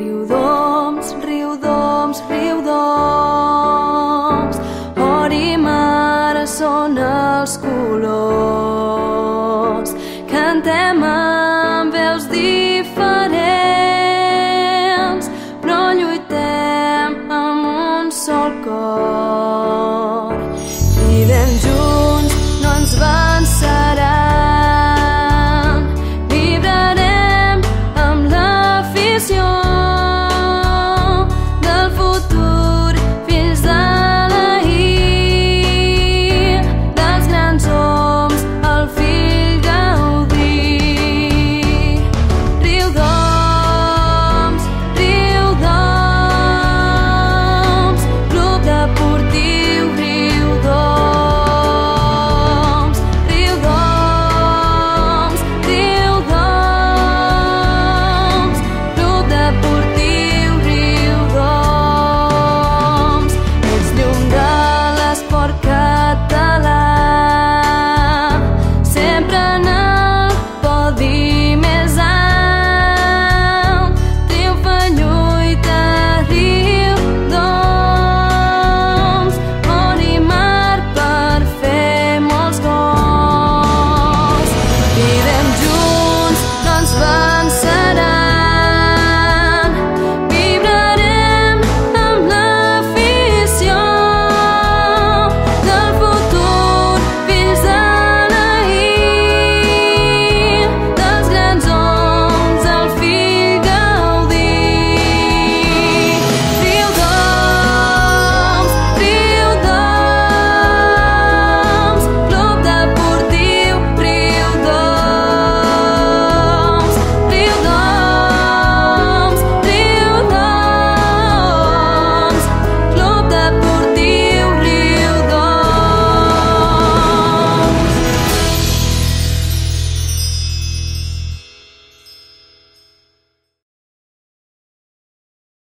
Riudoms, riudoms, riudoms, or i mare són els colors. Cantem amb veus diferents